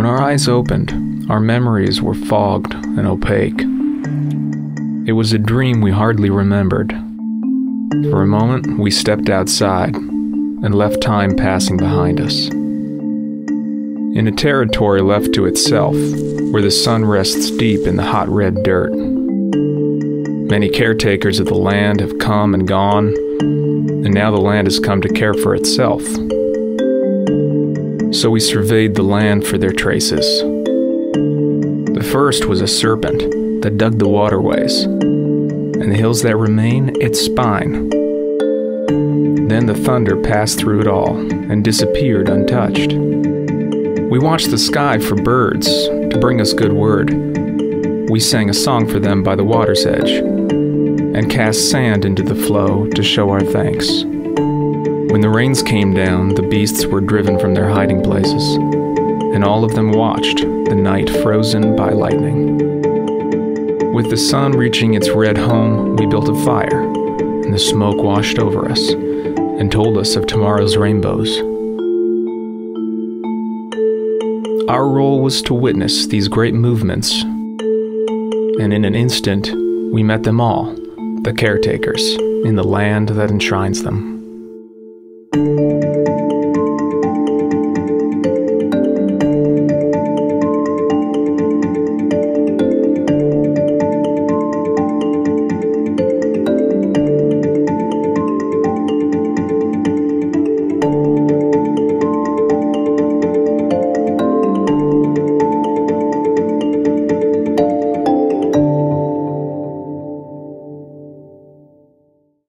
When our eyes opened, our memories were fogged and opaque. It was a dream we hardly remembered. For a moment, we stepped outside and left time passing behind us. In a territory left to itself, where the sun rests deep in the hot red dirt, many caretakers of the land have come and gone, and now the land has come to care for itself. So we surveyed the land for their traces. The first was a serpent that dug the waterways, and the hills that remain its spine. Then the thunder passed through it all and disappeared untouched. We watched the sky for birds to bring us good word. We sang a song for them by the water's edge and cast sand into the flow to show our thanks. When the rains came down, the beasts were driven from their hiding places, and all of them watched the night frozen by lightning. With the sun reaching its red home, we built a fire, and the smoke washed over us and told us of tomorrow's rainbows. Our role was to witness these great movements, and in an instant, we met them all, the caretakers, in the land that enshrines them.